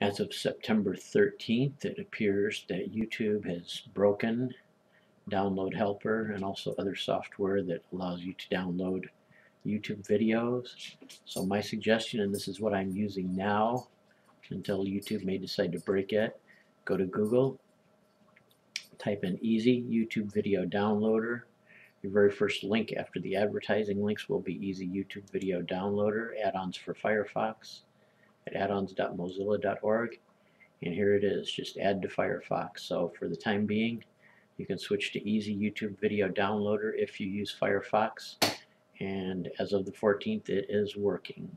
As of September 13th, it appears that YouTube has broken Download Helper and also other software that allows you to download YouTube videos. So my suggestion, and this is what I'm using now until YouTube may decide to break it, go to Google, type in easy YouTube video downloader. Your very first link after the advertising links will be easy YouTube video downloader, add-ons for Firefox at addons.mozilla.org and here it is just add to Firefox. So for the time being you can switch to easy YouTube video downloader if you use Firefox. And as of the 14th it is working